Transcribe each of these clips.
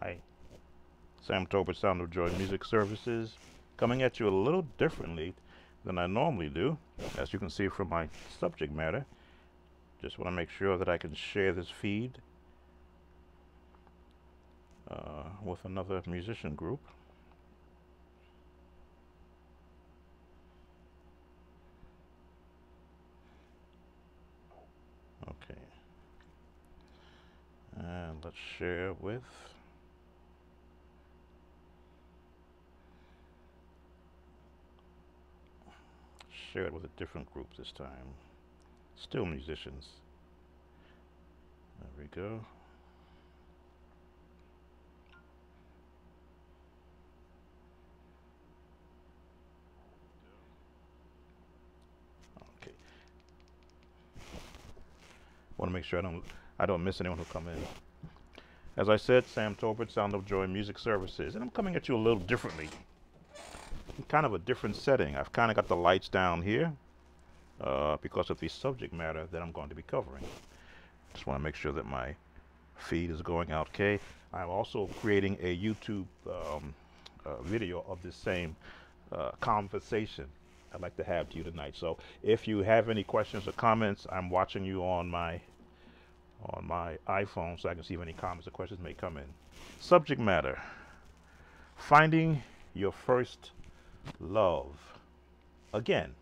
Hi, Sam Tolbert, Sound of Joy Music Services, coming at you a little differently than I normally do, as you can see from my subject matter. Just want to make sure that I can share this feed uh, with another musician group. Okay. And let's share with share it with a different group this time. Still musicians. There we go. Okay. Want to make sure I don't I don't miss anyone who come in. As I said, Sam Tolbert, Sound of Joy Music Services, and I'm coming at you a little differently kind of a different setting. I've kind of got the lights down here uh, because of the subject matter that I'm going to be covering. Just want to make sure that my feed is going out okay. I'm also creating a YouTube um, uh, video of this same uh, conversation I'd like to have to you tonight. So if you have any questions or comments, I'm watching you on my on my iPhone so I can see if any comments or questions may come in. Subject matter, finding your first love. Again,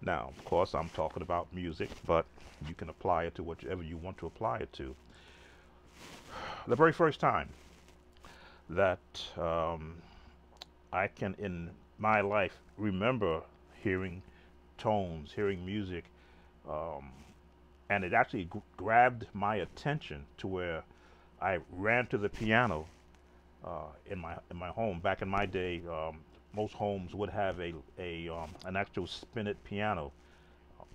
now, of course, I'm talking about music, but you can apply it to whatever you want to apply it to. The very first time that um, I can, in my life, remember hearing tones, hearing music, um, and it actually grabbed my attention to where I ran to the piano uh, in my in my home. Back in my day, um, most homes would have a, a um, an actual spinet piano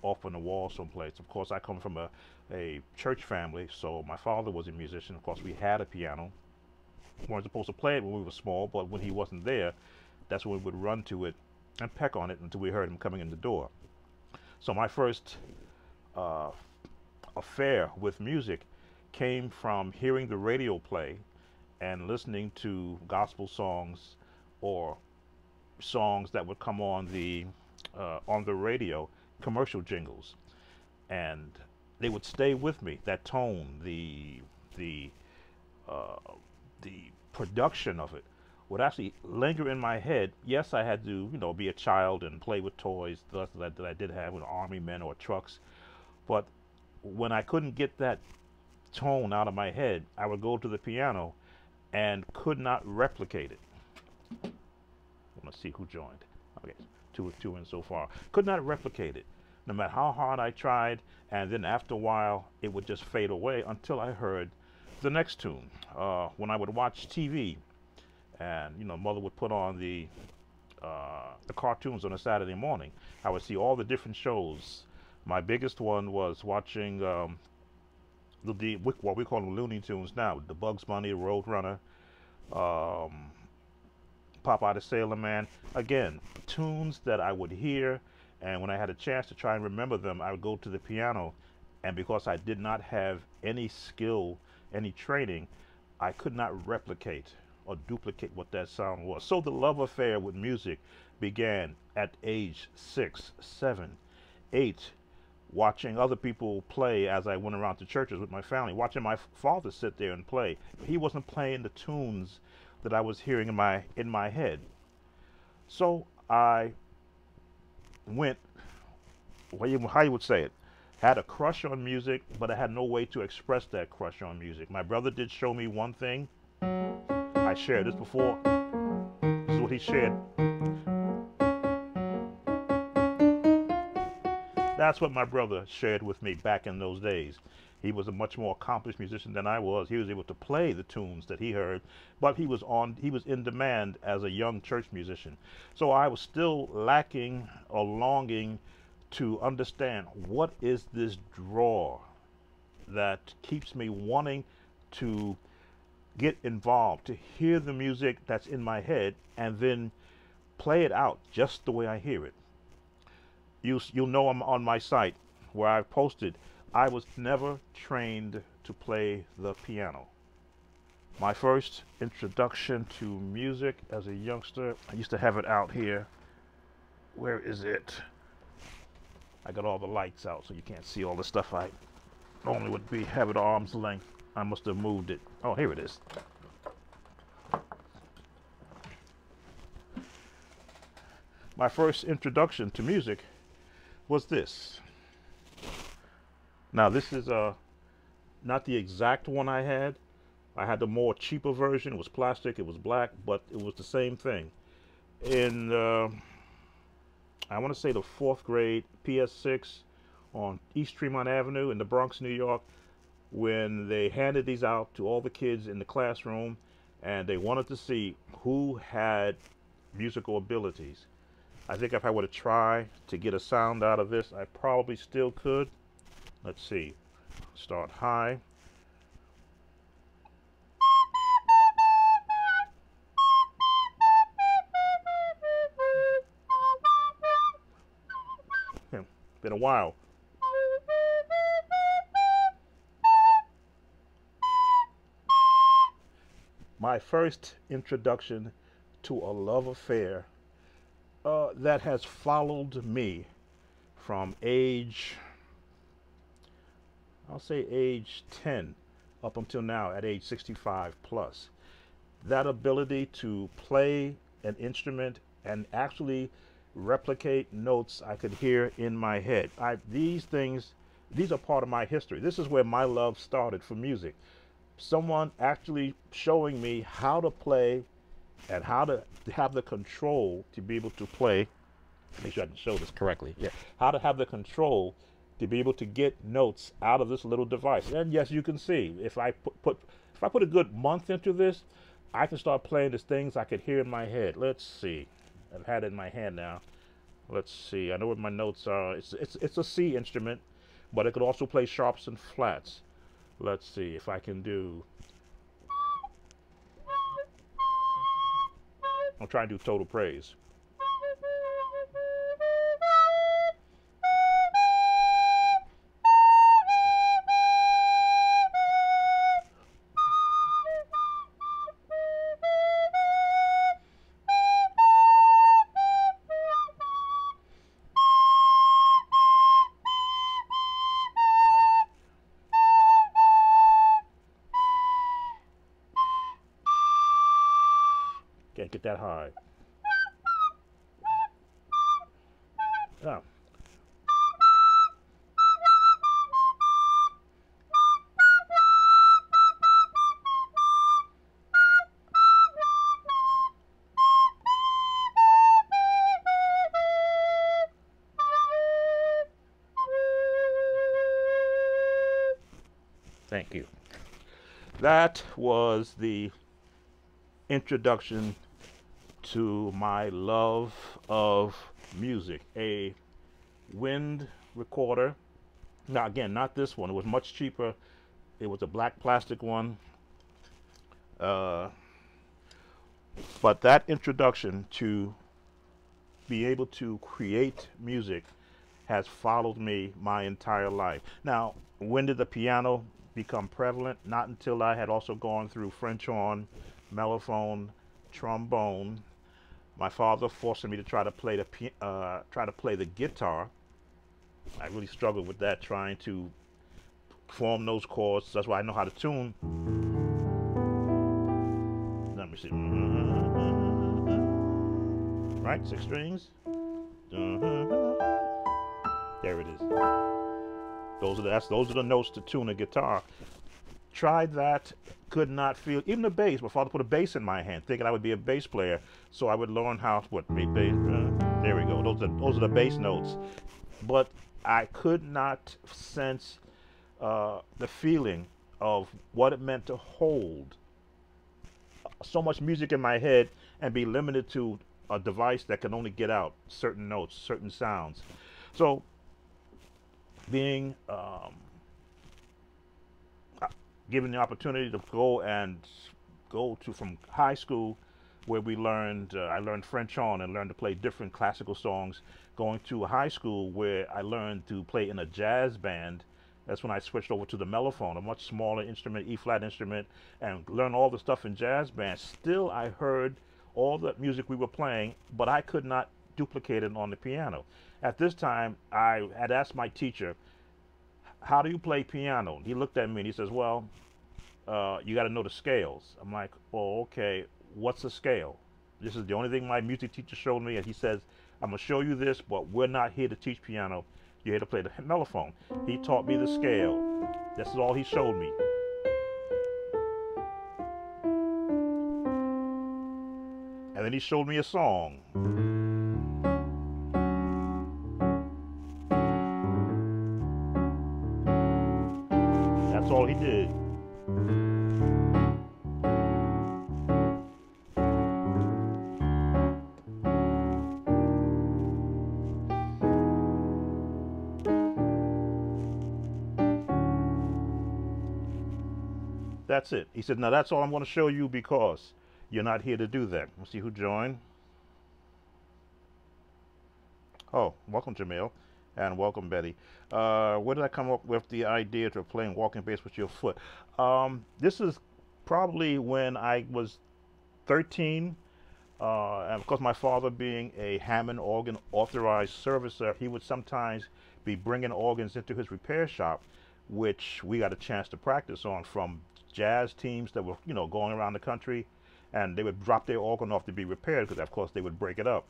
off on the wall someplace. Of course, I come from a, a church family, so my father was a musician. Of course, we had a piano. We weren't supposed to play it when we were small, but when he wasn't there, that's when we would run to it and peck on it until we heard him coming in the door. So my first uh, affair with music came from hearing the radio play and listening to gospel songs or songs that would come on the uh, on the radio, commercial jingles, and they would stay with me. That tone, the the uh, the production of it would actually linger in my head. Yes, I had to, you know, be a child and play with toys that, that I did have with army men or trucks, but when I couldn't get that tone out of my head, I would go to the piano and could not replicate it. Let's see who joined. Okay, two two in so far. Could not replicate it, no matter how hard I tried. And then after a while, it would just fade away until I heard the next tune. Uh, when I would watch TV, and you know, mother would put on the uh, the cartoons on a Saturday morning. I would see all the different shows. My biggest one was watching um, the, the what we call them Looney Tunes now, the Bugs Bunny, Roadrunner, um, Popeye of Sailor Man. Again, tunes that I would hear, and when I had a chance to try and remember them, I would go to the piano, and because I did not have any skill, any training, I could not replicate or duplicate what that sound was. So the love affair with music began at age six, seven, eight, watching other people play as I went around to churches with my family, watching my father sit there and play. He wasn't playing the tunes that I was hearing in my in my head. So I went, how you would say it, had a crush on music, but I had no way to express that crush on music. My brother did show me one thing. I shared this before. This is what he shared. That's what my brother shared with me back in those days. He was a much more accomplished musician than I was. He was able to play the tunes that he heard, but he was on he was in demand as a young church musician. So I was still lacking or longing to understand what is this draw that keeps me wanting to get involved, to hear the music that's in my head and then play it out just the way I hear it. You, you'll know I'm on my site where I've posted I was never trained to play the piano. My first introduction to music as a youngster, I used to have it out here. Where is it? I got all the lights out so you can't see all the stuff I normally would be have at arm's length. I must have moved it. Oh, here it is. My first introduction to music was this. Now this is uh, not the exact one I had. I had the more cheaper version. It was plastic. It was black, but it was the same thing. In uh, I want to say the fourth grade PS6 on East Tremont Avenue in the Bronx, New York, when they handed these out to all the kids in the classroom, and they wanted to see who had musical abilities. I think if I were to try to get a sound out of this, I probably still could. Let's see. Start high. Yeah, been a while. My first introduction to a love affair uh, that has followed me from age, I'll say age 10 up until now at age 65 plus. That ability to play an instrument and actually replicate notes I could hear in my head. I, these things, these are part of my history. This is where my love started for music. Someone actually showing me how to play and how to have the control to be able to play. Make sure I can show this correctly. Yeah, how to have the control to be able to get notes out of this little device. And yes, you can see if I put, put if I put a good month into this, I can start playing these things I could hear in my head. Let's see. I've had it in my hand now. Let's see. I know what my notes are. It's it's it's a C instrument, but it could also play sharps and flats. Let's see if I can do I'm trying to do total praise. High. Oh. Thank you. That was the introduction to my love of music. A wind recorder. Now, again, not this one. It was much cheaper. It was a black plastic one. Uh, but that introduction to be able to create music has followed me my entire life. Now, when did the piano become prevalent? Not until I had also gone through French horn, mellophone, trombone, my father forcing me to try to play the uh, try to play the guitar. I really struggled with that, trying to form those chords. That's why I know how to tune. Let me see. Right, six strings. There it is. Those are the, that's, those are the notes to tune a guitar. Tried that, could not feel even the bass. My father put a bass in my hand, thinking I would be a bass player, so I would learn how to what bass. Uh, there we go. Those are those are the bass notes, but I could not sense uh, the feeling of what it meant to hold so much music in my head and be limited to a device that can only get out certain notes, certain sounds. So, being um, given the opportunity to go and go to from high school where we learned uh, I learned French horn and learned to play different classical songs going to high school where I learned to play in a jazz band That's when I switched over to the mellophone, a much smaller instrument, E flat instrument, and learned all the stuff in jazz band Still, I heard all the music we were playing, but I could not duplicate it on the piano. At this time, I had asked my teacher, How do you play piano? He looked at me and he says, Well, uh, you got to know the scales. I'm like, Oh, okay. What's a scale? This is the only thing my music teacher showed me. And he says, I'm going to show you this, but we're not here to teach piano. You're here to play the mellophone. He taught me the scale. This is all he showed me. And then he showed me a song. That's all he did. That's it. He said, now that's all I'm going to show you because you're not here to do that. Let's see who joined. Oh, welcome, Jamil. And welcome, Betty. Uh, where did I come up with the idea to playing walking bass with your foot? Um, this is probably when I was 13. Uh, and of course, my father being a Hammond organ authorized servicer, he would sometimes be bringing organs into his repair shop, which we got a chance to practice on from jazz teams that were, you know, going around the country, and they would drop their organ off to be repaired because, of course, they would break it up.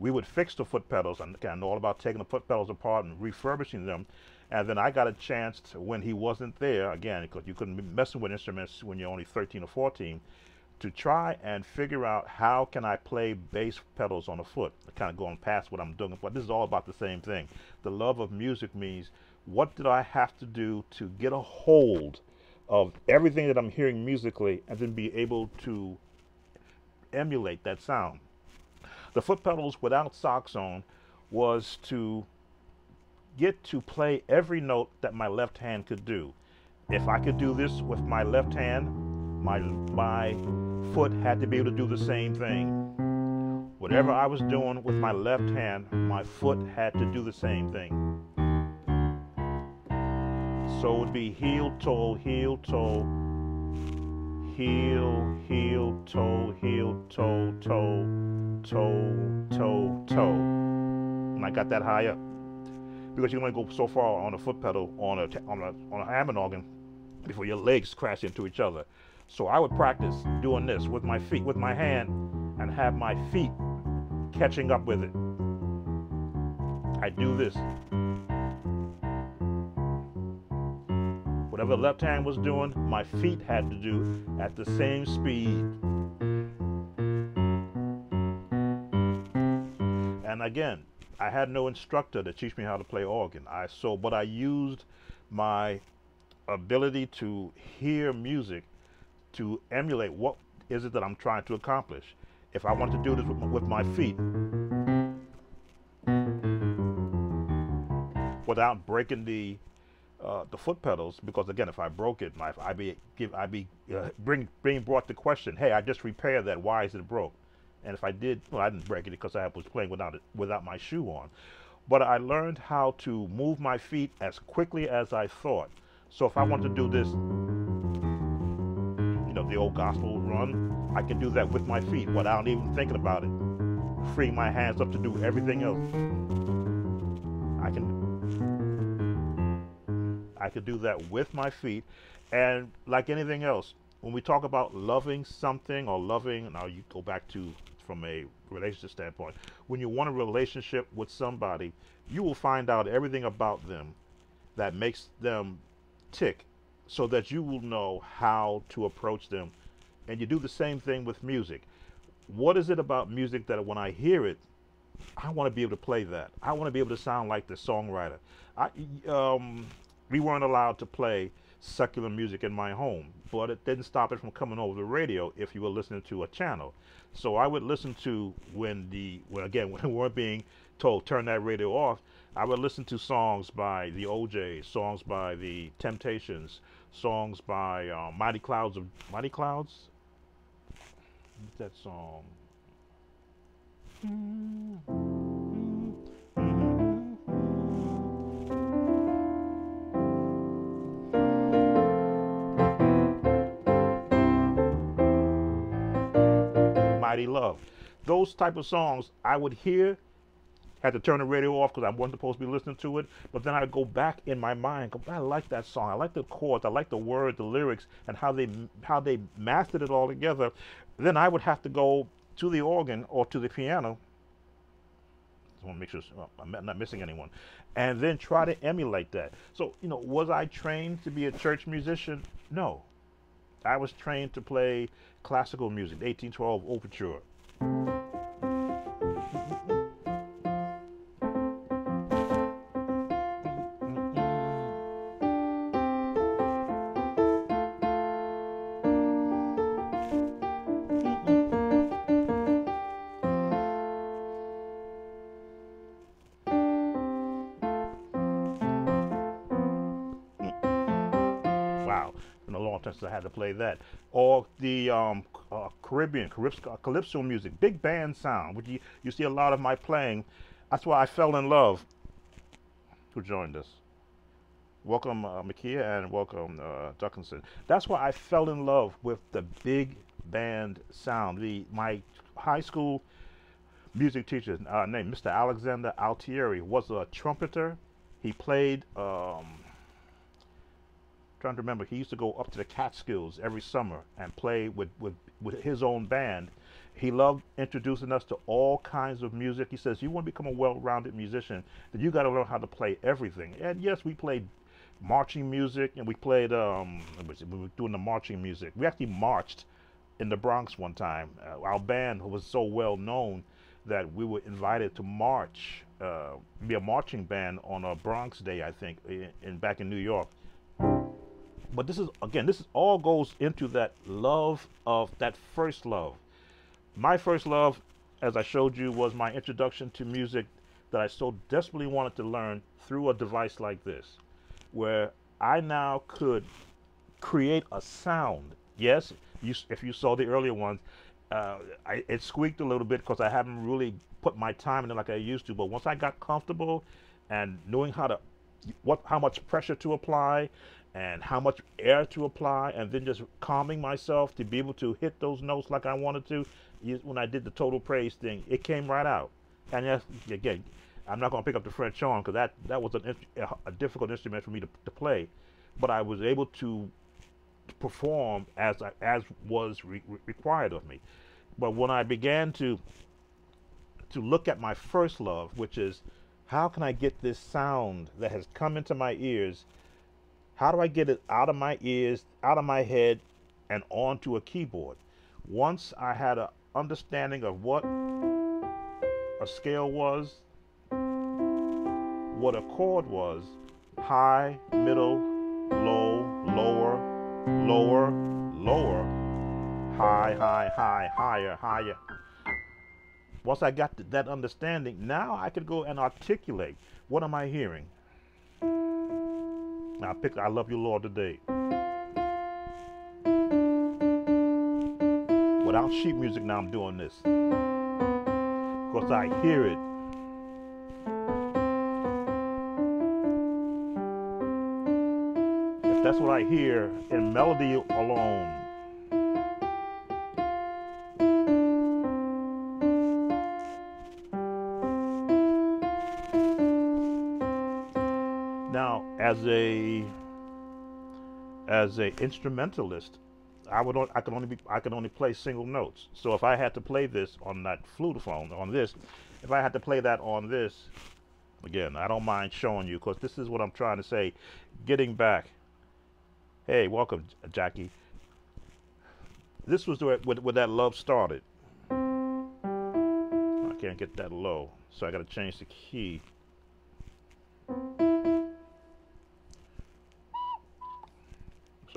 We would fix the foot pedals, and I know all about taking the foot pedals apart and refurbishing them. And then I got a chance to, when he wasn't there, again, because you couldn't be messing with instruments when you're only 13 or 14, to try and figure out how can I play bass pedals on a foot, kind of going past what I'm doing. But this is all about the same thing. The love of music means what did I have to do to get a hold of everything that I'm hearing musically and then be able to emulate that sound. The foot pedals without socks on was to get to play every note that my left hand could do. If I could do this with my left hand, my, my foot had to be able to do the same thing. Whatever I was doing with my left hand, my foot had to do the same thing. So it would be heel, toe, heel, toe, heel, heel, toe, heel, toe, toe, toe, toe, toe. And I got that high up. Because you can only go so far on a foot pedal on a, on a, on a Hammond organ before your legs crash into each other. So I would practice doing this with my feet, with my hand, and have my feet catching up with it. I do this. Whatever left hand was doing, my feet had to do at the same speed. And again, I had no instructor to teach me how to play organ. I so but I used my ability to hear music to emulate what is it that I'm trying to accomplish. If I want to do this with my, with my feet without breaking the uh, the foot pedals because again, if I broke it, my I be give I be uh, bring being brought the question, hey, I just repaired that. Why is it broke? And if I did, well, I didn't break it because I was playing without it without my shoe on. But I learned how to move my feet as quickly as I thought. So if I want to do this, you know, the old gospel run, I can do that with my feet without even thinking about it. Freeing my hands up to do everything else. I can I could do that with my feet. And like anything else, when we talk about loving something or loving, now you go back to from a relationship standpoint, when you want a relationship with somebody, you will find out everything about them that makes them tick so that you will know how to approach them. And you do the same thing with music. What is it about music that when I hear it, I want to be able to play that. I want to be able to sound like the songwriter. I, um, we weren't allowed to play secular music in my home, but it didn't stop it from coming over the radio if you were listening to a channel. So I would listen to when the, well, again, when we weren't being told turn that radio off, I would listen to songs by the O'Jays, songs by the Temptations, songs by uh, Mighty Clouds of Mighty Clouds. What's that song? Mm Mighty Love. Those type of songs I would hear, had to turn the radio off because I wasn't supposed to be listening to it. But then I'd go back in my mind. Go, I like that song. I like the chords. I like the words, the lyrics, and how they how they mastered it all together. Then I would have to go to the organ or to the piano. I want to make sure well, uh, I'm not missing anyone, and then try to emulate that. So you know, was I trained to be a church musician? No, I was trained to play classical music, 1812 overture. Been a long time since I had to play that. Or the um, uh, Caribbean, calypso, calypso music, big band sound, which you, you see a lot of my playing. That's why I fell in love. Who joined us? Welcome, uh, Makia, and welcome, uh, Duckinson. That's why I fell in love with the big band sound. The my high school music teacher, uh, named Mr. Alexander Altieri, was a trumpeter. He played. Um, trying to remember, he used to go up to the Catskills every summer and play with, with, with his own band. He loved introducing us to all kinds of music. He says, you want to become a well-rounded musician, then you got to learn how to play everything. And yes, we played marching music and we played, um, we were doing the marching music. We actually marched in the Bronx one time. Uh, our band was so well known that we were invited to march, uh, be a marching band on a Bronx Day, I think, in, in back in New York but this is again this is all goes into that love of that first love. My first love as i showed you was my introduction to music that i so desperately wanted to learn through a device like this where i now could create a sound. Yes you, if you saw the earlier ones uh, I, it squeaked a little bit because i haven't really put my time in it like i used to but once i got comfortable and knowing how to what how much pressure to apply and how much air to apply and then just calming myself to be able to hit those notes like I wanted to. When I did the total praise thing it came right out. And yes again I'm not going to pick up the French horn because that that was an, a difficult instrument for me to, to play. But I was able to perform as as was re required of me. But when I began to to look at my first love which is how can I get this sound that has come into my ears how do I get it out of my ears, out of my head, and onto a keyboard? Once I had an understanding of what a scale was, what a chord was, high, middle, low, lower, lower, lower, high, high, high, higher, higher. Once I got that understanding, now I could go and articulate what am I hearing? I pick I love you, Lord, today. Without sheet music, now I'm doing this. Because I hear it. If that's what I hear in melody alone, as a instrumentalist, I would I could only be I could only play single notes. So if I had to play this on that flutophone on this, if I had to play that on this, again, I don't mind showing you because this is what I'm trying to say. Getting back. Hey, welcome, Jackie. This was where, where that love started. I can't get that low, so I got to change the key.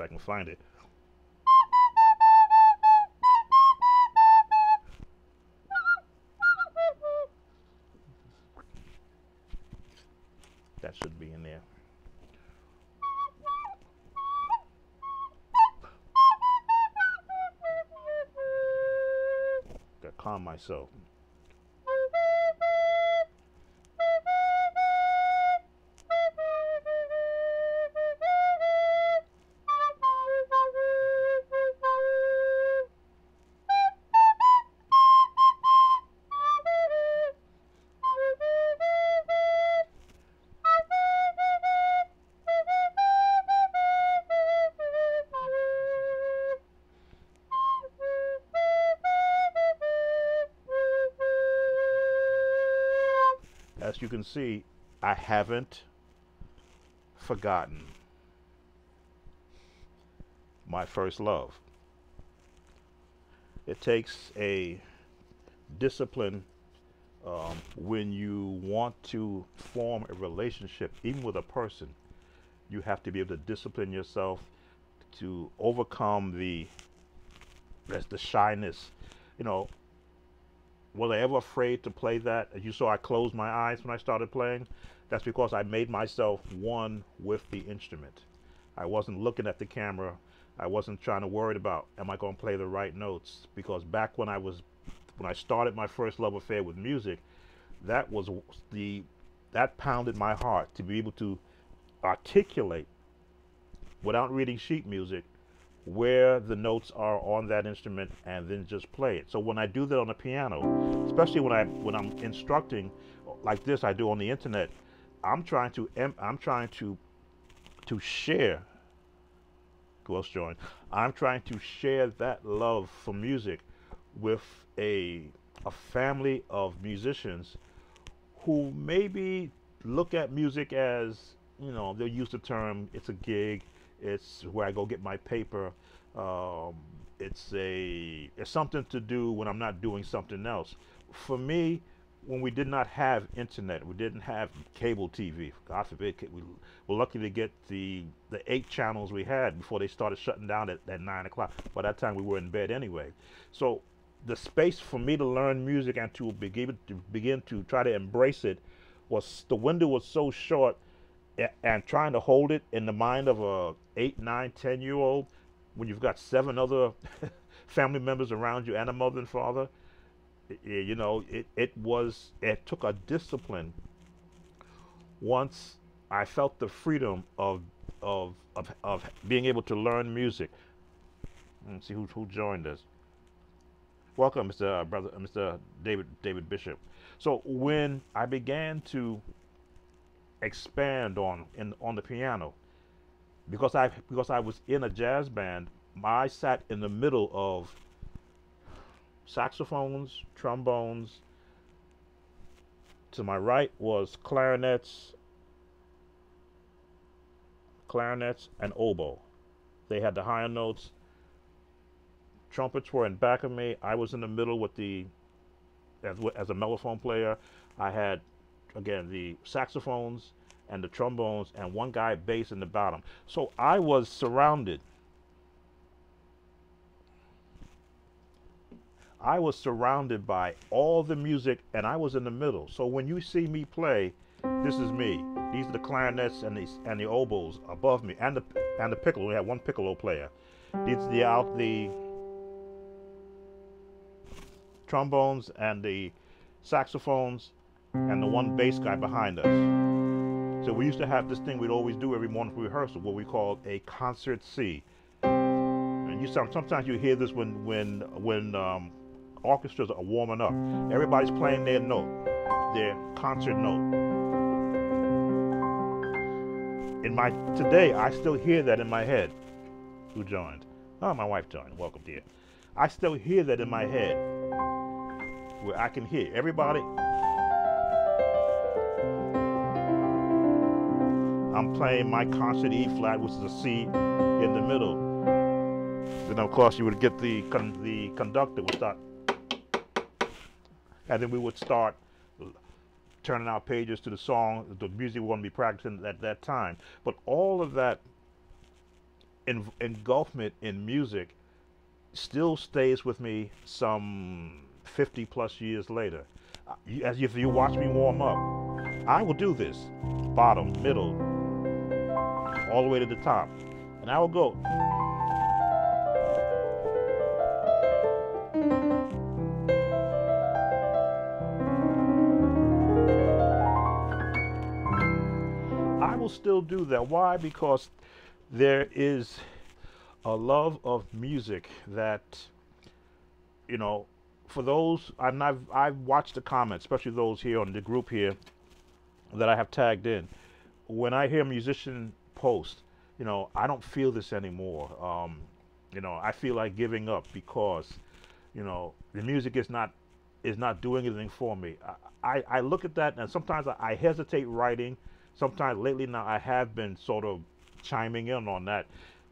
I can find it. That should be in there. Gotta calm myself. As you can see, I haven't forgotten my first love. It takes a discipline um, when you want to form a relationship, even with a person. You have to be able to discipline yourself to overcome the the shyness. You know, was I ever afraid to play that? As you saw, I closed my eyes when I started playing. That's because I made myself one with the instrument. I wasn't looking at the camera. I wasn't trying to worry about am I going to play the right notes because back when I was when I started my first love affair with music, that was the that pounded my heart to be able to articulate without reading sheet music where the notes are on that instrument and then just play it. So when I do that on the piano, especially when I when I'm instructing like this I do on the internet, I'm trying to I'm trying to to share who else joined? I'm trying to share that love for music with a a family of musicians who maybe look at music as you know they'll use the term it's a gig it's where I go get my paper um, it's a it's something to do when I'm not doing something else for me when we did not have internet, we didn't have cable TV. God forbid, we were lucky to get the the eight channels we had before they started shutting down at, at nine o'clock. By that time, we were in bed anyway. So the space for me to learn music and to begin to begin to try to embrace it was the window was so short, and trying to hold it in the mind of a eight, nine, ten year old when you've got seven other family members around you and a mother and father you know, it, it was, it took a discipline once I felt the freedom of, of, of, of being able to learn music. Let's see who, who joined us. Welcome, Mr. Uh, brother, uh, Mr. David, David Bishop. So when I began to expand on, in, on the piano, because I, because I was in a jazz band, I sat in the middle of saxophones, trombones. To my right was clarinets, clarinets, and oboe. They had the higher notes. Trumpets were in back of me. I was in the middle with the, as, as a mellophone player. I had, again, the saxophones and the trombones and one guy bass in the bottom. So I was surrounded I was surrounded by all the music and I was in the middle. So when you see me play, this is me. These are the clarinets and the and the oboes above me and the and the piccolo. We had one piccolo player. These are the out the trombones and the saxophones and the one bass guy behind us. So we used to have this thing we'd always do every morning for rehearsal, what we called a concert C. And you sometimes you hear this when when when um, orchestras are warming up. Everybody's playing their note, their concert note. In my today, I still hear that in my head. Who joined? Oh, my wife joined. Welcome, dear. I still hear that in my head, where I can hear everybody. I'm playing my concert E flat, which is a C in the middle. Then of course you would get the con the conductor would start and then we would start turning our pages to the song, the music we want to be practicing at that time. But all of that en engulfment in music still stays with me some 50 plus years later. Uh, as if you watch me warm up, I will do this bottom, middle, all the way to the top. And I will go I will still do that. Why? Because there is a love of music that, you know, for those, and I've, I've watched the comments, especially those here on the group here that I have tagged in. When I hear a musician post, you know, I don't feel this anymore. Um, you know, I feel like giving up because, you know, the music is not is not doing anything for me. I, I, I look at that and sometimes I, I hesitate writing. Sometimes lately now I have been sort of chiming in on that.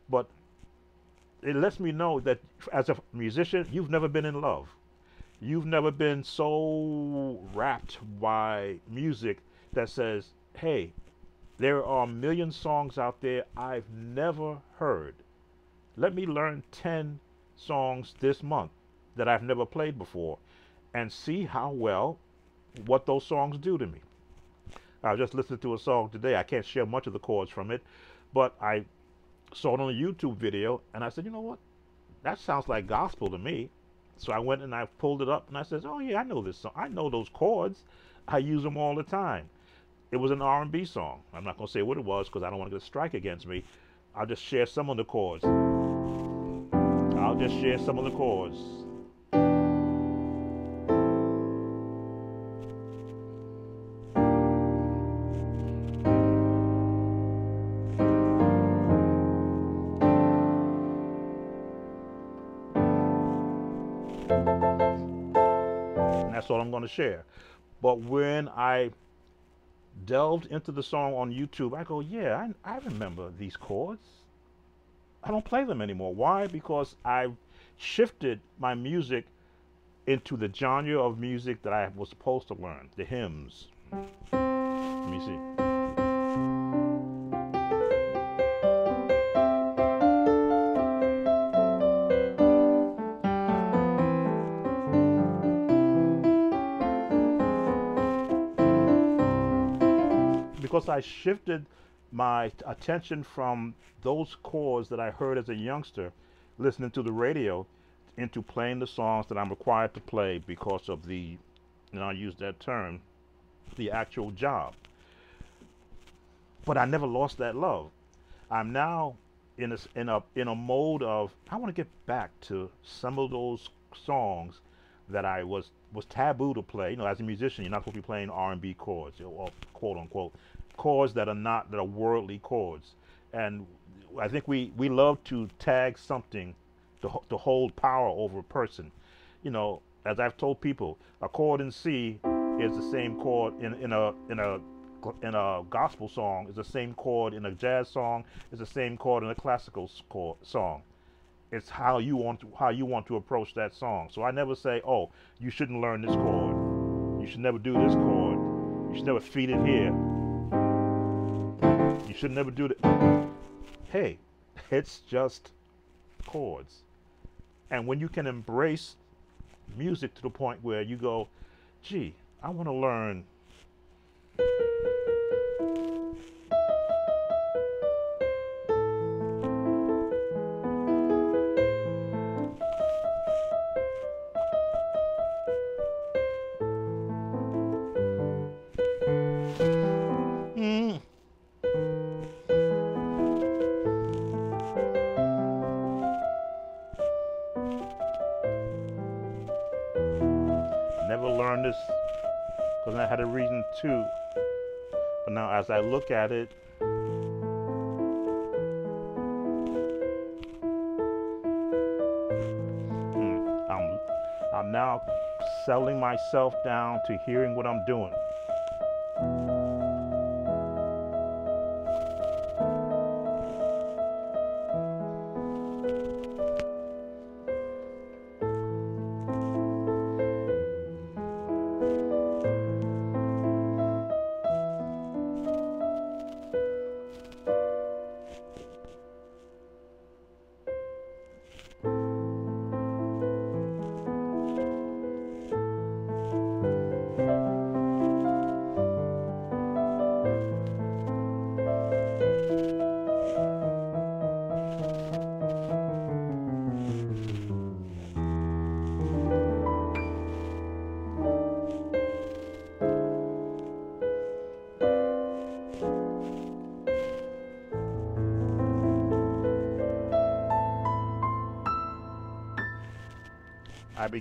But it lets me know that as a musician, you've never been in love. You've never been so wrapped by music that says, hey, there are a million songs out there I've never heard. Let me learn 10 songs this month that I've never played before and see how well what those songs do to me. I just listened to a song today. I can't share much of the chords from it, but I saw it on a YouTube video and I said, you know what? That sounds like gospel to me. So I went and I pulled it up and I said, oh yeah, I know this song. I know those chords. I use them all the time. It was an R&B song. I'm not going to say what it was because I don't want to get a strike against me. I'll just share some of the chords. I'll just share some of the chords. And that's all I'm going to share. But when I delved into the song on YouTube, I go, yeah, I, I remember these chords. I don't play them anymore. Why? Because I've shifted my music into the genre of music that I was supposed to learn, the hymns. Let me see. I shifted my attention from those chords that I heard as a youngster listening to the radio into playing the songs that I'm required to play because of the, and I'll use that term, the actual job. But I never lost that love. I'm now in a, in a, in a mode of, I want to get back to some of those songs that I was was taboo to play. You know, as a musician, you're not supposed to be playing R&B chords, or quote unquote chords that are not that are worldly chords. And I think we we love to tag something to to hold power over a person. You know, as I've told people, a chord in C is the same chord in in a in a in a gospel song is the same chord in a jazz song is the same chord in a classical score, song. It's how you want to how you want to approach that song. So i never say oh you shouldn't learn this chord. You should never do this chord. You should never feed it here you should never do that. Hey, it's just chords. And when you can embrace music to the point where you go, gee, I want to learn a reason to. But now, as I look at it, hmm, I'm, I'm now settling myself down to hearing what I'm doing.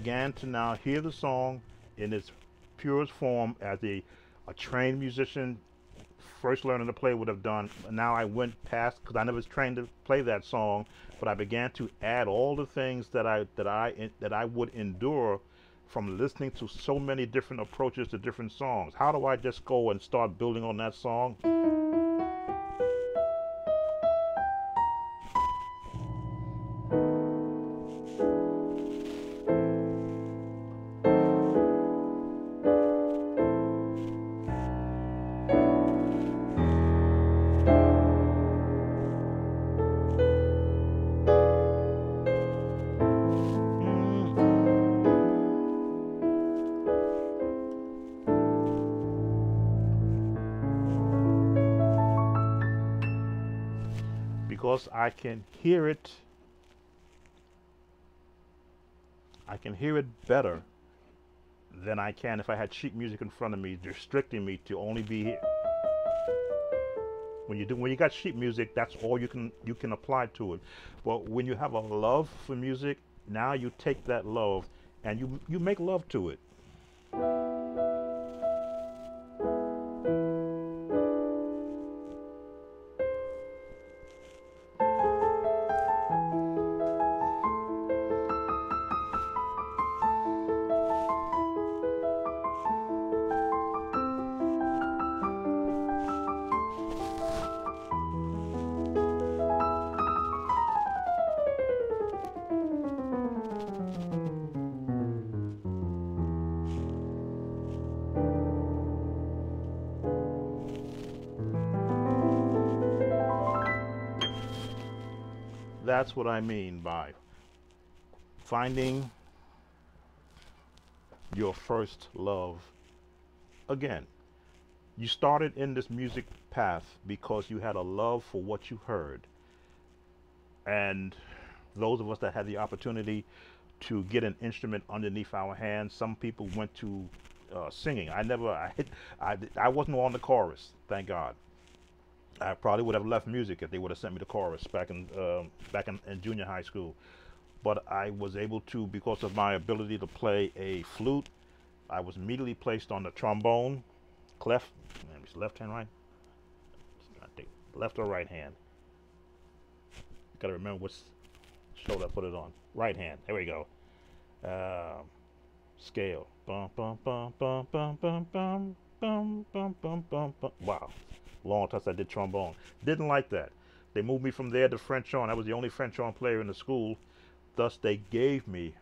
Began to now hear the song in its purest form as a, a trained musician first learning to play would have done. Now I went past because I never was trained to play that song, but I began to add all the things that I that I that I would endure from listening to so many different approaches to different songs. How do I just go and start building on that song? I can hear it. I can hear it better than I can if I had sheet music in front of me, restricting me to only be here. When you do, when you got sheet music, that's all you can you can apply to it. But when you have a love for music, now you take that love and you you make love to it. That's what I mean by finding your first love again. You started in this music path because you had a love for what you heard. And those of us that had the opportunity to get an instrument underneath our hands, some people went to uh, singing. I never, I, I, I wasn't on the chorus, thank God. I probably would have left music if they would have sent me the chorus back in uh, back in, in, junior high school. But I was able to, because of my ability to play a flute, I was immediately placed on the trombone, clef, left hand, right, left or right hand. Got to remember which shoulder I put it on. Right hand. There we go. Uh, scale. Bum bum bum bum bum bum bum bum bum bum bum. Wow long time I did trombone. Didn't like that. They moved me from there to French horn. I was the only French horn player in the school. Thus, they gave me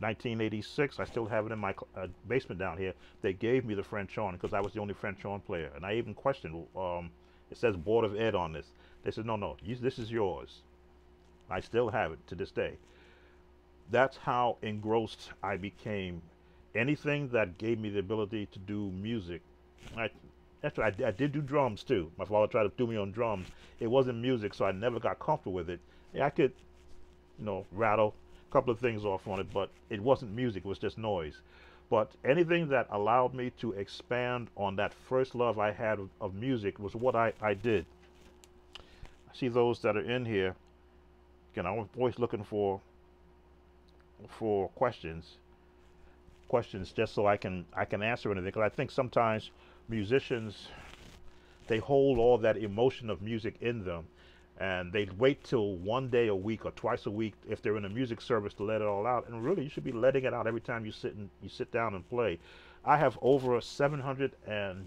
1986. I still have it in my uh, basement down here. They gave me the French horn because I was the only French horn player. And I even questioned. Um, it says Board of Ed on this. They said, no, no, you, this is yours. I still have it to this day. That's how engrossed I became. Anything that gave me the ability to do music, I that's right. I, I, did do drums too. My father tried to do me on drums. It wasn't music, so I never got comfortable with it. Yeah, I could, you know, rattle a couple of things off on it, but it wasn't music. It was just noise. But anything that allowed me to expand on that first love I had of, of music was what I, I did. I see those that are in here. Again, I'm always looking for for questions, questions just so I can I can answer anything. Because I think sometimes musicians they hold all that emotion of music in them and they wait till one day a week or twice a week if they're in a music service to let it all out. And really you should be letting it out every time you sit and you sit down and play. I have over 700 and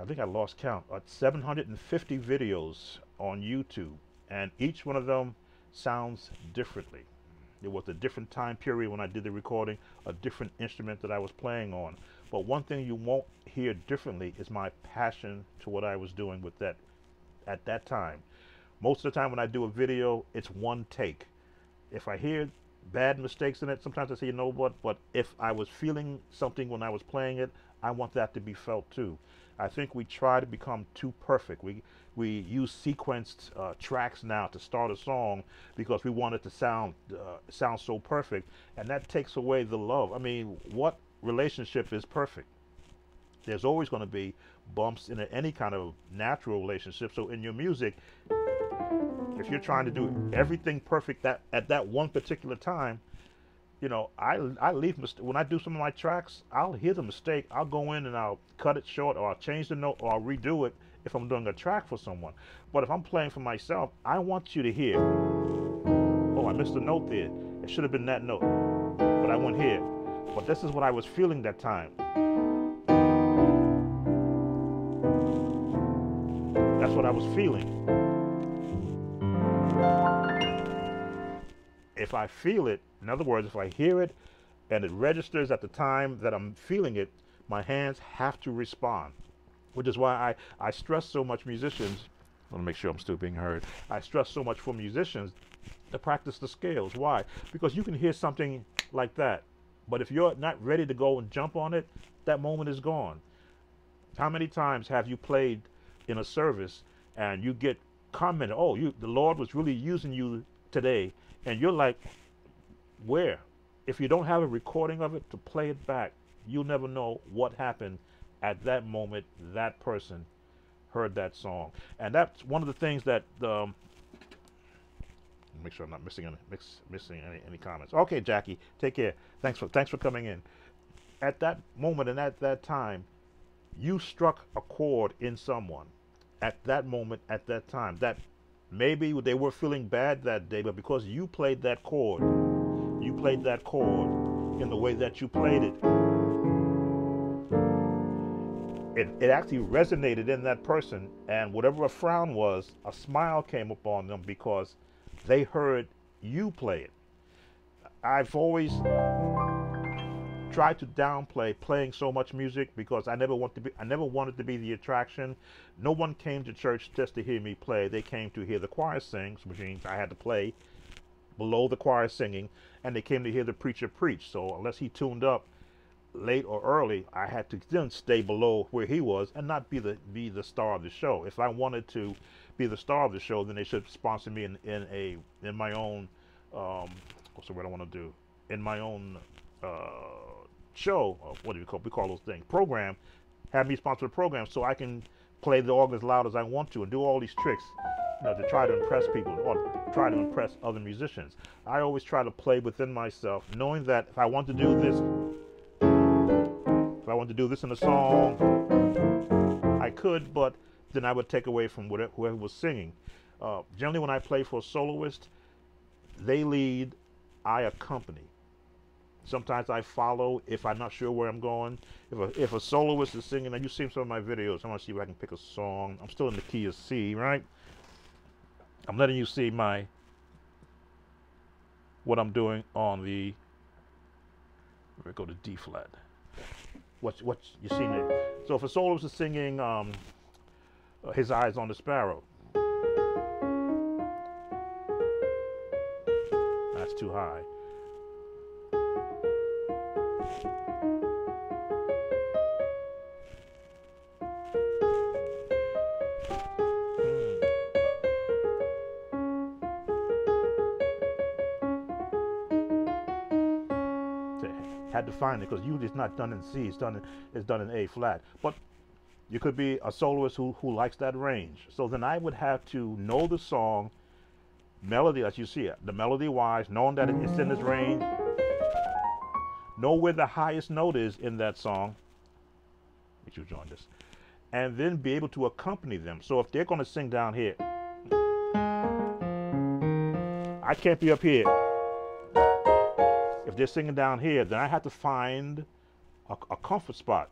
i think i lost count uh, 750 videos on youtube and each one of them sounds differently. It was a different time period when i did the recording a different instrument that i was playing on but one thing you won't hear differently is my passion to what I was doing with that at that time. Most of the time when I do a video, it's one take. If I hear bad mistakes in it, sometimes I say, you know what, but if I was feeling something when I was playing it, I want that to be felt too. I think we try to become too perfect. We we use sequenced uh, tracks now to start a song because we want it to sound uh, sound so perfect, and that takes away the love. I mean, what relationship is perfect. There's always going to be bumps in any kind of natural relationship. So in your music, if you're trying to do everything perfect that at that one particular time, you know, I I leave when I do some of my tracks, I'll hear the mistake. I'll go in and I'll cut it short, or I'll change the note, or I'll redo it if I'm doing a track for someone. But if I'm playing for myself, I want you to hear. Oh, I missed a note there. It should have been that note, but I went here. But this is what I was feeling that time. That's what I was feeling. If I feel it, in other words, if I hear it and it registers at the time that I'm feeling it, my hands have to respond, which is why I, I stress so much musicians. I want to make sure I'm still being heard. I stress so much for musicians to practice the scales. Why? Because you can hear something like that, but if you're not ready to go and jump on it, that moment is gone. How many times have you played in a service and you get commented, "Oh, you the Lord was really using you today," and you're like, "Where?" If you don't have a recording of it to play it back, you'll never know what happened at that moment. That person heard that song, and that's one of the things that. Um, make sure I'm not missing any mix, missing any, any comments. Okay, Jackie, take care. Thanks for thanks for coming in. At that moment and at that time, you struck a chord in someone. At that moment, at that time, that maybe they were feeling bad that day, but because you played that chord, you played that chord in the way that you played it it, it actually resonated in that person, and whatever a frown was, a smile came upon them because they heard you play it. I've always tried to downplay playing so much music because I never want to be I never wanted to be the attraction. No one came to church just to hear me play. They came to hear the choir sing, which means I had to play below the choir singing, and they came to hear the preacher preach. So unless he tuned up, late or early, I had to then stay below where he was and not be the be the star of the show. If I wanted to be the star of the show, then they should sponsor me in, in a in my own um, what's the word I want to do in my own uh, show. what do we call we call those things program? Have me sponsor the program so I can play the organ as loud as I want to and do all these tricks. You know, to try to impress people or try to impress other musicians. I always try to play within myself, knowing that if I want to do this, if I want to do this in a song, I could, but then I would take away from whatever, whoever was singing. Uh, generally, when I play for a soloist, they lead, I accompany. Sometimes I follow if I'm not sure where I'm going. If a, if a soloist is singing, and you've seen some of my videos, I want to see if I can pick a song. I'm still in the key of C, right? I'm letting you see my what I'm doing on the. Me go to D flat what what you seen it. So if a soloist is singing um, "His Eyes on the Sparrow," that's too high. Hmm. had to find it because usually it's not done in C, it's done in, it's done in A flat. But you could be a soloist who, who likes that range. So then I would have to know the song, melody as you see it, the melody wise, knowing that it's in this range, know where the highest note is in that song, which you join this, and then be able to accompany them. So if they're going to sing down here, I can't be up here. If they're singing down here, then I have to find a, a comfort spot.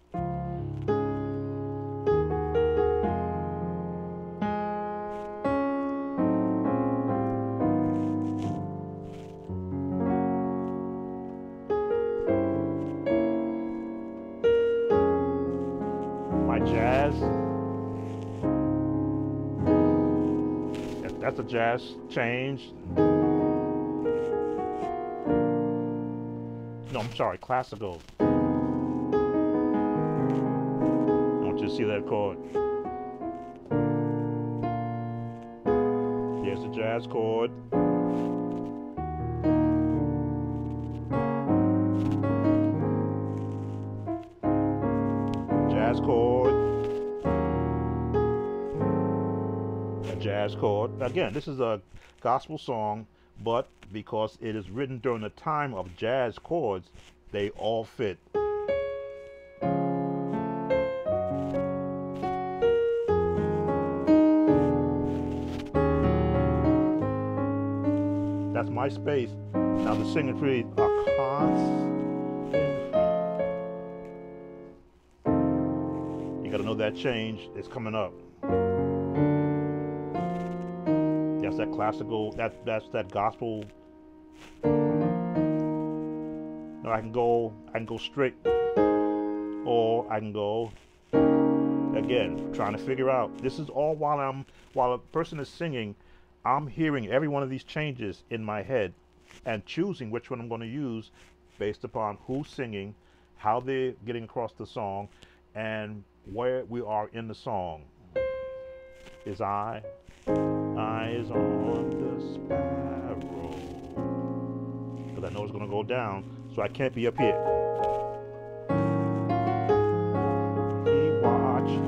Jazz change. No, I'm sorry, classical. Want you see that chord. Here's the jazz chord. again, this is a gospel song, but because it is written during the time of jazz chords, they all fit. That's my space. Now the singing trees are constant. You gotta know that change is coming up. That classical. That that's that gospel. No, I can go. I can go straight, or I can go again. Trying to figure out. This is all while I'm while a person is singing. I'm hearing every one of these changes in my head and choosing which one I'm going to use based upon who's singing, how they're getting across the song, and where we are in the song. Is I, Is on the sparrow. Because I know it's going to go down, so I can't be up here. He watched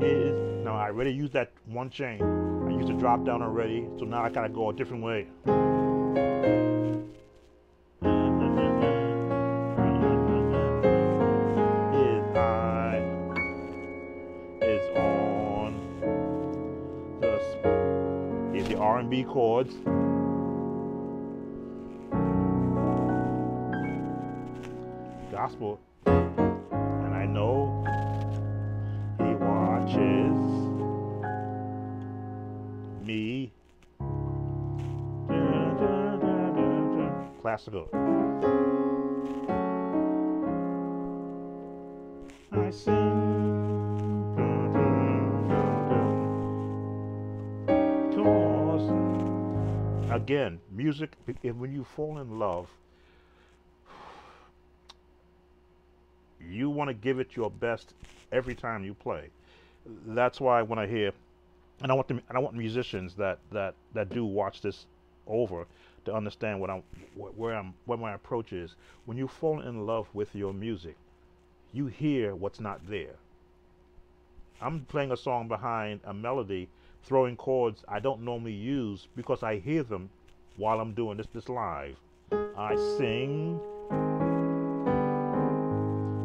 his. Now, I already used that one chain. I used to drop down already, so now I got to go a different way. Chords. Gospel. And I know he watches me. Classical. Again, music, when you fall in love, you want to give it your best every time you play. That's why when I hear, and I want them, and I want musicians that that that do watch this over to understand what I'm, where I'm, where my approach is. When you fall in love with your music, you hear what's not there. I'm playing a song behind a melody throwing chords I don't normally use because I hear them while I'm doing this this live. I sing.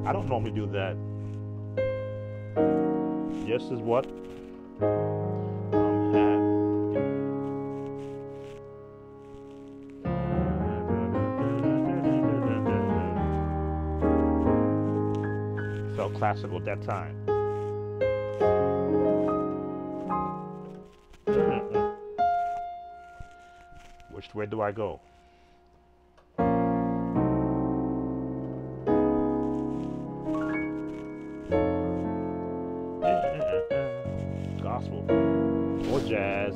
I don't normally do that. This is what classical at that time. Way do I go? Gospel or jazz.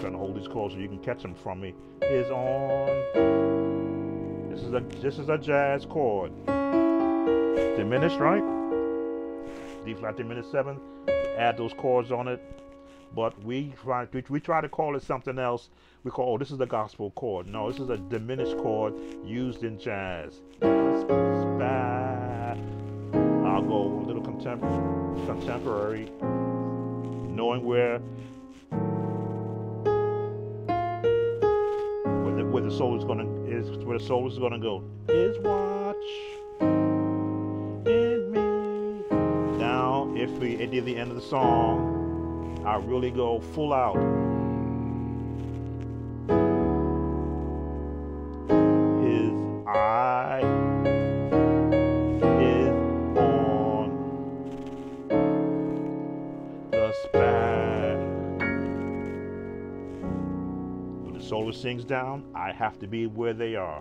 trying to hold these chords so you can catch them from me. Is on. This is a this is a jazz chord. Diminished, right? D flat diminished seventh add those chords on it. But we try we, try to call it something else. We call oh this is the gospel chord. No, this is a diminished chord used in jazz. I'll go a little contemporary, contemporary, knowing where where the, where the soul is gonna is where the soul is gonna go. Is watch in me. Now, if we at the end of the song, I really go full out. His eye is on the span. When the solar sinks down, I have to be where they are.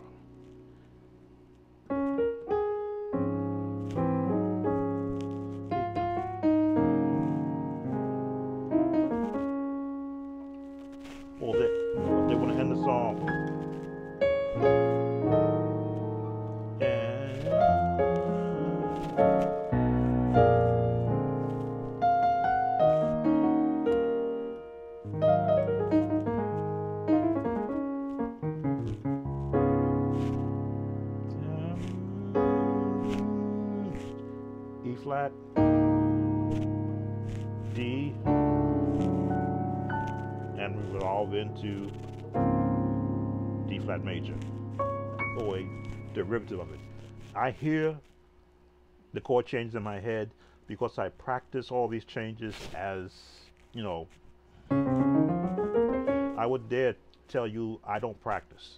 Derivative of it. I hear the chord changes in my head because I practice all these changes as, you know, I would dare tell you I don't practice.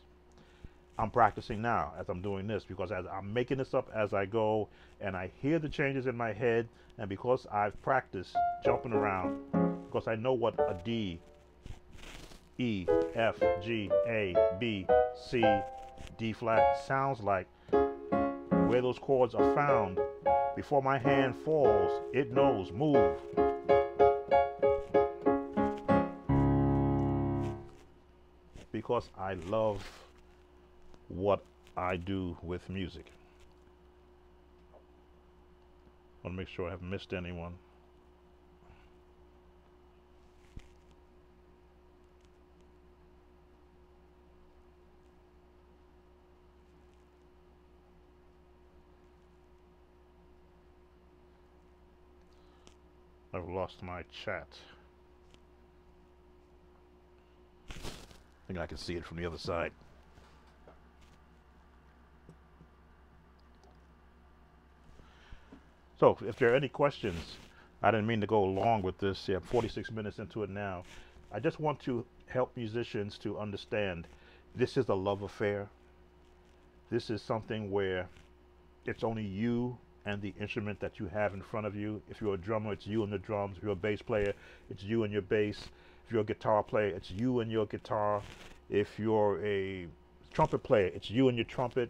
I'm practicing now as I'm doing this because as I'm making this up as I go and I hear the changes in my head and because I've practiced jumping around because I know what a D, E, F, G, A, B, C, D flat sounds like, where those chords are found, before my hand falls, it knows, move. Because I love what I do with music. I want to make sure I haven't missed anyone. I've lost my chat. I think I can see it from the other side. So, if there are any questions, I didn't mean to go long with this. Yeah, I'm 46 minutes into it now. I just want to help musicians to understand this is a love affair. This is something where it's only you and the instrument that you have in front of you. If you're a drummer, it's you and the drums. If you're a bass player, it's you and your bass. If you're a guitar player, it's you and your guitar. If you're a trumpet player, it's you and your trumpet.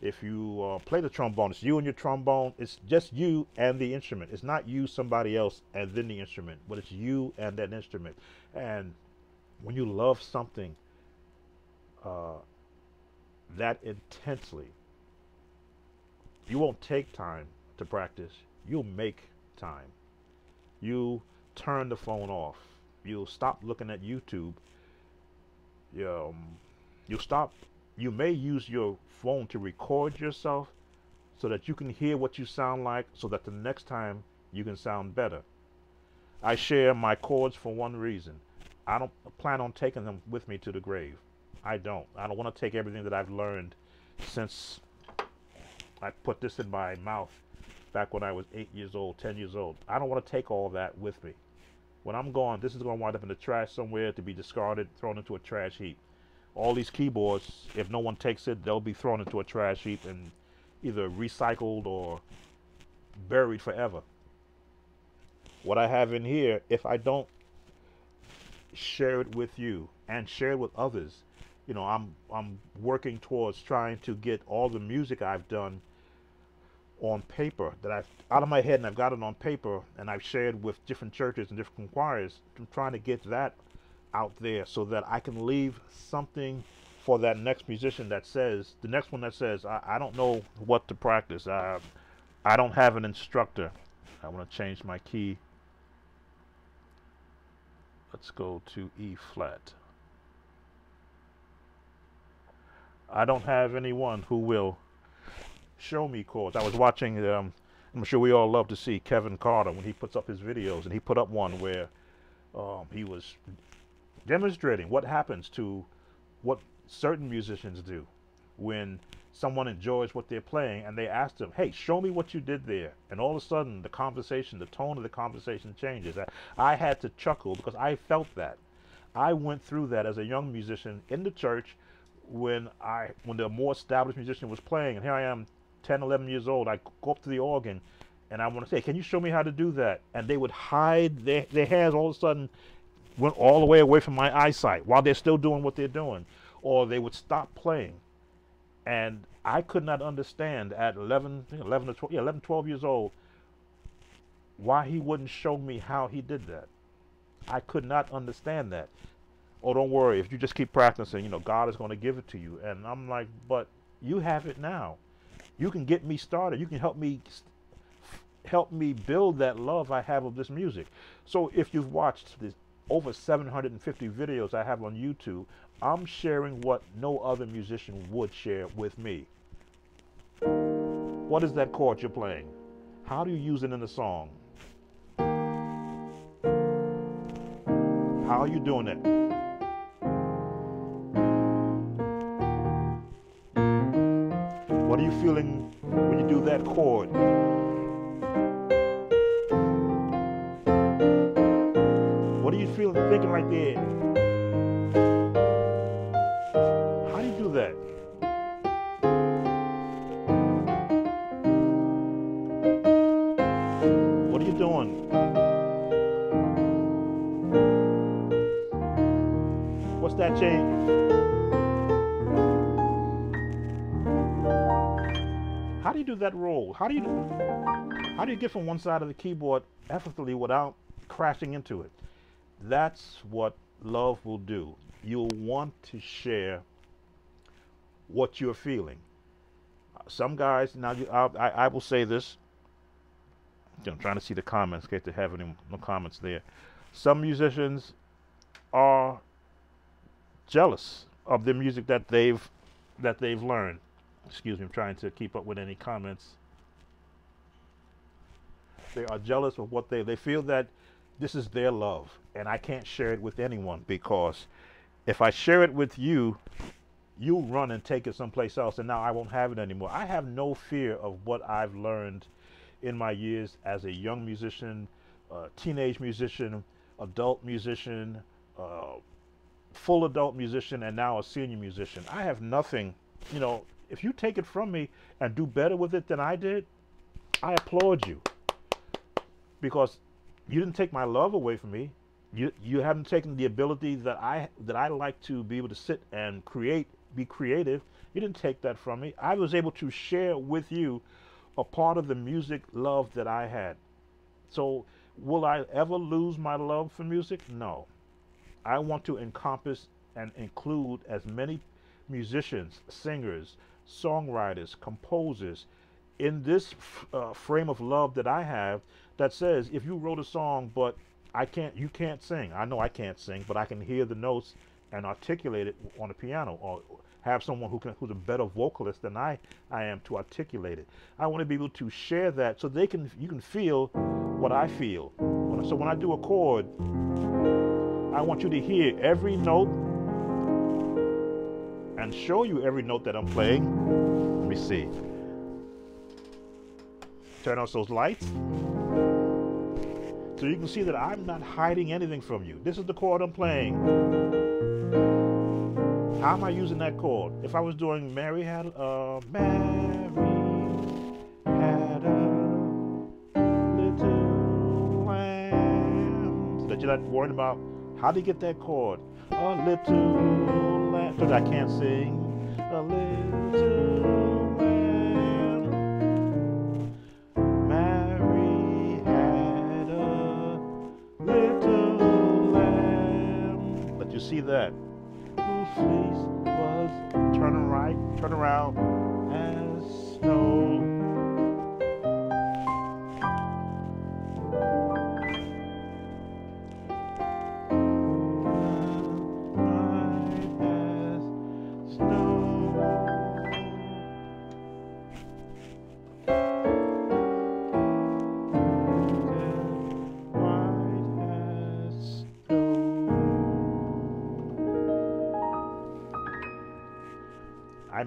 If you uh, play the trombone, it's you and your trombone. It's just you and the instrument. It's not you, somebody else, and then the instrument, but it's you and that instrument. And when you love something uh, that intensely, you won't take time to practice. You'll make time. You turn the phone off. You'll stop looking at YouTube. You, um, you'll stop. You may use your phone to record yourself so that you can hear what you sound like so that the next time you can sound better. I share my chords for one reason. I don't plan on taking them with me to the grave. I don't. I don't want to take everything that I've learned since I put this in my mouth back when I was eight years old, 10 years old. I don't want to take all that with me. When I'm gone, this is going to wind up in the trash somewhere to be discarded, thrown into a trash heap all these keyboards, if no one takes it, they'll be thrown into a trash heap and either recycled or buried forever. What I have in here, if I don't share it with you and share it with others, you know, I'm I'm working towards trying to get all the music I've done on paper that I've out of my head and I've got it on paper and I've shared with different churches and different choirs. I'm trying to get that out there so that I can leave something for that next musician that says the next one that says I, I don't know what to practice. I I don't have an instructor. I want to change my key. Let's go to E flat. I don't have anyone who will show me chords I was watching um, I'm sure we all love to see Kevin Carter when he puts up his videos and he put up one where um, he was demonstrating what happens to what certain musicians do when someone enjoys what they're playing and they ask them, hey, show me what you did there. And all of a sudden, the conversation, the tone of the conversation changes. I, I had to chuckle because I felt that. I went through that as a young musician in the church when I when the more established musician was playing. And here I am, 10, 11 years old. I go up to the organ and I want to say, can you show me how to do that? And they would hide their, their hands all of a sudden went all the way away from my eyesight while they're still doing what they're doing, or they would stop playing. And I could not understand at 11, 11 or 12, yeah, 11, 12 years old, why he wouldn't show me how he did that. I could not understand that. Oh, don't worry. If you just keep practicing, you know, God is going to give it to you. And I'm like, but you have it now. You can get me started. You can help me help me build that love I have of this music. So if you've watched this over 750 videos I have on YouTube, I'm sharing what no other musician would share with me. What is that chord you're playing? How do you use it in the song? How are you doing it? feeling when you do that chord. What are you feeling, thinking right there? How do you do that? What are you doing? What's that change? You do that roll? How do you do, how do you get from one side of the keyboard effortlessly without crashing into it? That's what love will do. You'll want to share what you're feeling. Some guys now you, I, I will say this. I'm trying to see the comments. Case they have any no comments there. Some musicians are jealous of the music that they've that they've learned. Excuse me, I'm trying to keep up with any comments. They are jealous of what they they feel that this is their love and I can't share it with anyone because if I share it with you, you'll run and take it someplace else and now I won't have it anymore. I have no fear of what I've learned in my years as a young musician, uh, teenage musician, adult musician, uh, full adult musician, and now a senior musician. I have nothing, you know, if you take it from me and do better with it than I did, I applaud you. Because you didn't take my love away from me. You you haven't taken the ability that I that I like to be able to sit and create, be creative. You didn't take that from me. I was able to share with you a part of the music love that I had. So will I ever lose my love for music? No. I want to encompass and include as many musicians, singers, songwriters, composers in this uh, frame of love that I have that says if you wrote a song but I can't you can't sing. I know I can't sing, but I can hear the notes and articulate it on the piano or have someone who can who's a better vocalist than I I am to articulate it. I want to be able to share that so they can you can feel what I feel. So when I do a chord, I want you to hear every note and show you every note that I'm playing. Let me see. Turn on those lights. So you can see that I'm not hiding anything from you. This is the chord I'm playing. How am I using that chord? If I was doing Mary had uh, Mary had a little lamb. That you're not worried about how do you get that chord? A little. Because I can't sing. A little but you see that. Whose fleece was right, turn around, as snow.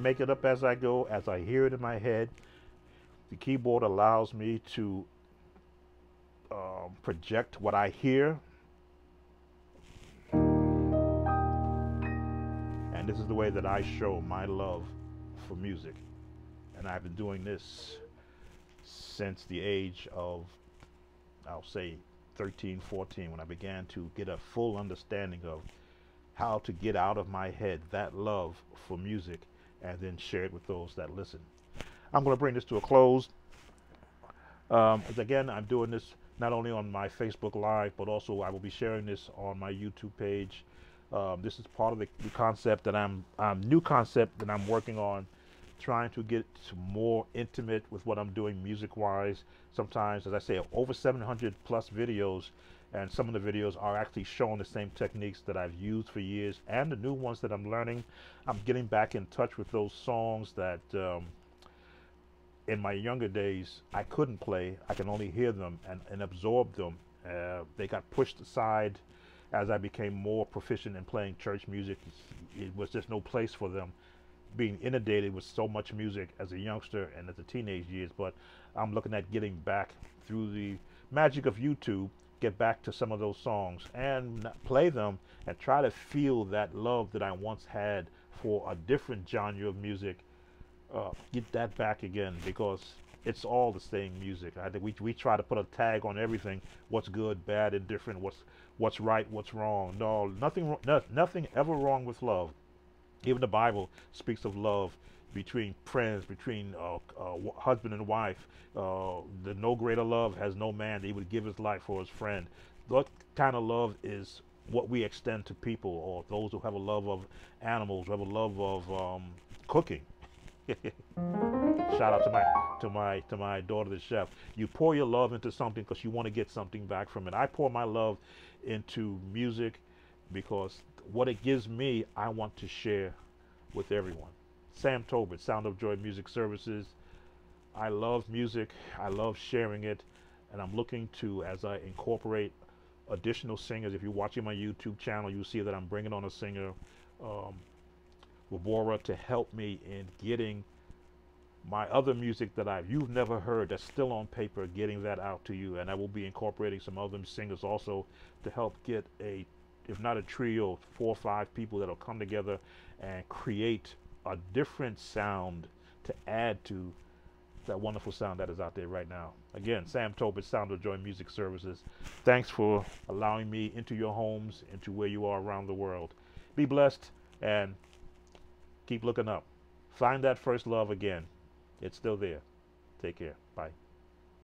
Make it up as I go, as I hear it in my head. The keyboard allows me to um, project what I hear. And this is the way that I show my love for music. And I've been doing this since the age of, I'll say, 13, 14, when I began to get a full understanding of how to get out of my head that love for music and then share it with those that listen. I'm going to bring this to a close. Um, again, I'm doing this not only on my Facebook Live, but also I will be sharing this on my YouTube page. Um, this is part of the, the concept that I'm, um, new concept that I'm working on, trying to get more intimate with what I'm doing music-wise. Sometimes, as I say, over 700 plus videos and some of the videos are actually showing the same techniques that I've used for years and the new ones that I'm learning. I'm getting back in touch with those songs that um, in my younger days I couldn't play. I can only hear them and, and absorb them. Uh, they got pushed aside as I became more proficient in playing church music. It was just no place for them being inundated with so much music as a youngster and as a teenage years. But I'm looking at getting back through the magic of YouTube get back to some of those songs and play them and try to feel that love that I once had for a different genre of music. Uh, get that back again because it's all the same music. I think we we try to put a tag on everything. What's good, bad, indifferent. What's what's right, what's wrong. No, nothing no, nothing ever wrong with love. Even the Bible speaks of love between friends, between uh, uh, husband and wife. Uh, the no greater love has no man that he would give his life for his friend. That kind of love is what we extend to people or those who have a love of animals, who have a love of um, cooking. Shout out to my to my to my daughter, the chef. You pour your love into something because you want to get something back from it. I pour my love into music because what it gives me, I want to share with everyone. Sam Tolbert, Sound of Joy Music Services. I love music. I love sharing it, and I'm looking to as I incorporate additional singers. If you're watching my YouTube channel, you see that I'm bringing on a singer, um, Wabora, to help me in getting my other music that I've you've never heard that's still on paper, getting that out to you, and I will be incorporating some other singers also to help get a, if not a trio, four or five people that'll come together and create a different sound to add to that wonderful sound that is out there right now. Again, Sam Tolbert, Sound of Joy Music Services. Thanks for allowing me into your homes, into where you are around the world. Be blessed and keep looking up. Find that first love again. It's still there. Take care.